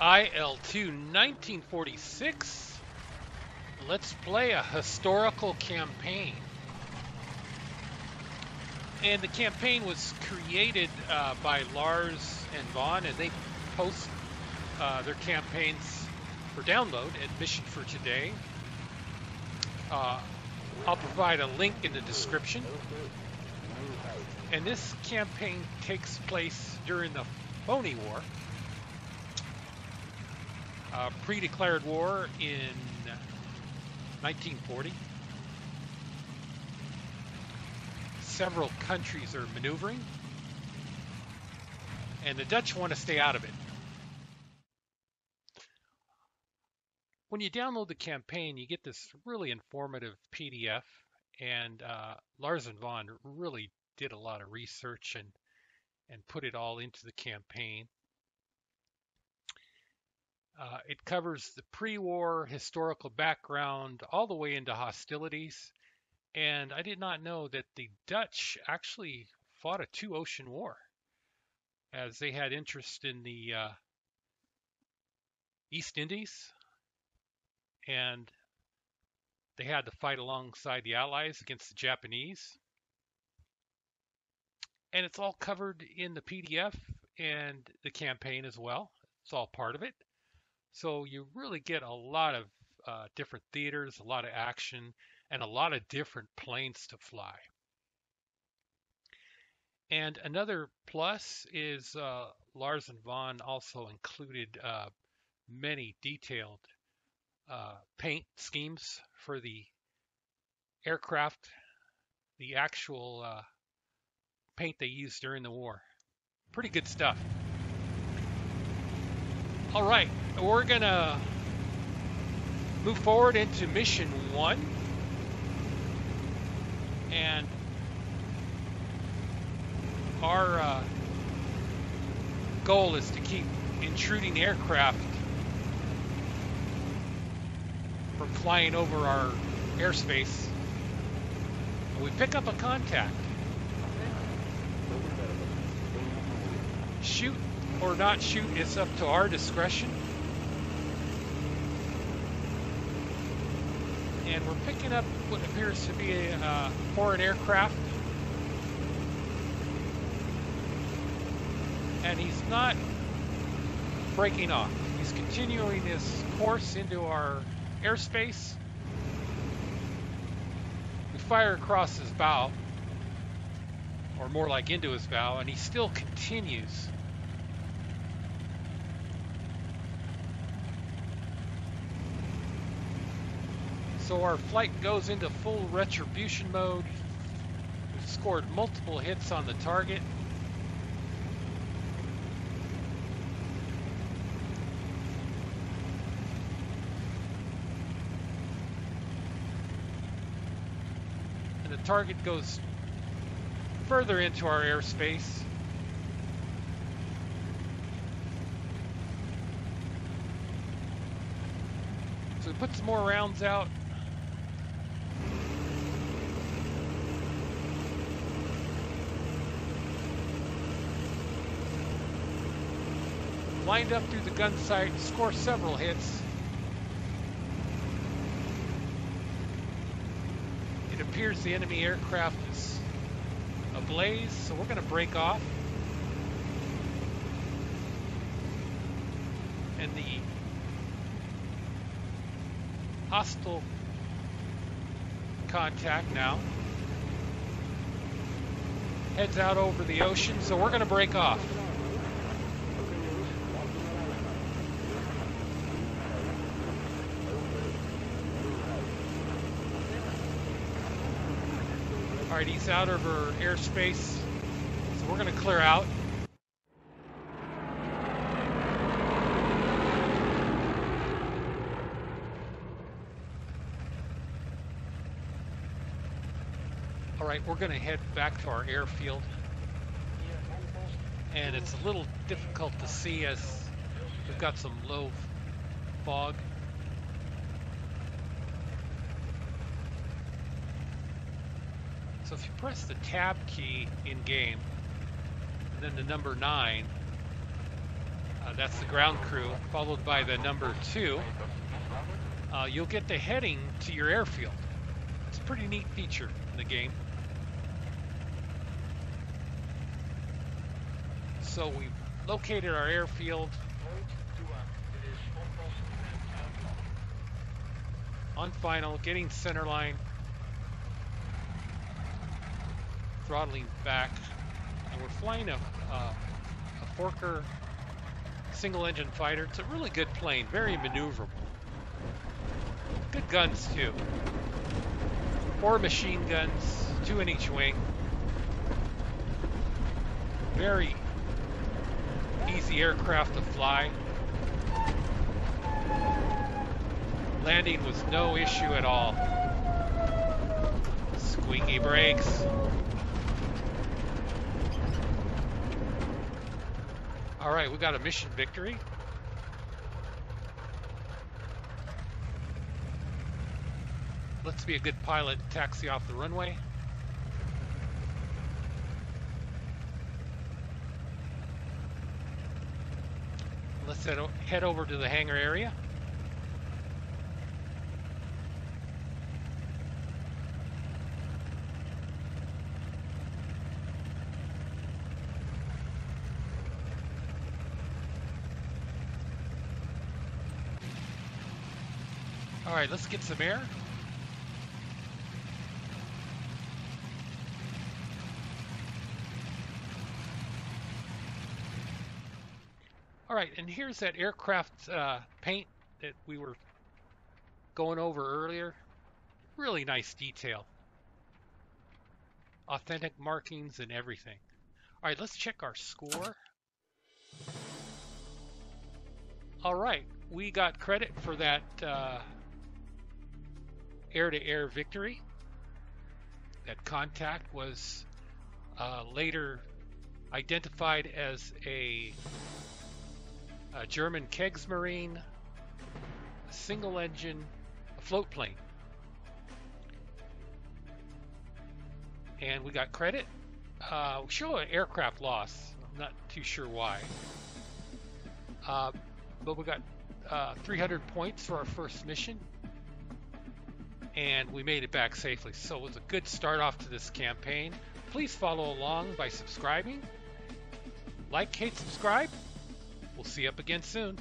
IL2 1946. Let's play a historical campaign. And the campaign was created uh, by Lars and Von, and they post uh, their campaigns for download at Mission for Today. Uh, I'll provide a link in the description. And this campaign takes place during the Phony War, a pre-declared war in 1940. Several countries are maneuvering, and the Dutch want to stay out of it. When you download the campaign, you get this really informative PDF, and uh, Lars and Von really did a lot of research and and put it all into the campaign. Uh, it covers the pre-war historical background all the way into hostilities, and I did not know that the Dutch actually fought a two-ocean war, as they had interest in the uh, East Indies and they had to fight alongside the Allies against the Japanese. And it's all covered in the PDF and the campaign as well. It's all part of it. So you really get a lot of uh, different theaters, a lot of action, and a lot of different planes to fly. And another plus is uh, Lars and Von also included uh, many detailed uh, paint schemes for the aircraft, the actual uh, paint they used during the war. Pretty good stuff. All right, we're gonna move forward into mission one. And our uh, goal is to keep intruding aircraft from flying over our airspace. And we pick up a contact. Shoot or not shoot is up to our discretion. And we're picking up what appears to be a uh, foreign aircraft. And he's not breaking off. He's continuing his course into our airspace. We fire across his bow, or more like into his bow, and he still continues. So our flight goes into full retribution mode. We've scored multiple hits on the target. And the target goes further into our airspace. So we put some more rounds out. Lined up through the gun sight, score several hits. It appears the enemy aircraft is ablaze, so we're going to break off. And the hostile contact now heads out over the ocean, so we're going to break off. All right, he's out of our airspace, so we're going to clear out. All right, we're going to head back to our airfield. And it's a little difficult to see as we've got some low fog. So if you press the tab key in game, and then the number nine, Uh, that's the ground crew, followed by the number two. Uh, you'll get the heading to your airfield. It's a pretty neat feature in the game. So we've located our airfield on final, getting center line, throttling back, and we're flying a, a Fokker single engine fighter. It's a really good plane, very maneuverable. Good guns too. Four machine guns, two in each wing. Very easy aircraft to fly. Landing was no issue at all. Squeaky brakes. All right, we got a mission victory. Let's be a good pilot, taxi off the runway. Let's head, head over to the hangar area. All right, let's get some air. All right, and here's that aircraft uh, paint that we were going over earlier. Really nice detail. Authentic markings and everything. All right, let's check our score. All right, we got credit for that uh, air-to-air victory. That contact was uh, later identified as a a German Kriegsmarine, a single engine, a float plane. And we got credit. Uh, show an aircraft loss. I'm not too sure why. Uh, but we got uh, 300 points for our first mission. And we made it back safely. So it was a good start off to this campaign. Please follow along by subscribing. Like, hate, subscribe. We'll see you up again soon.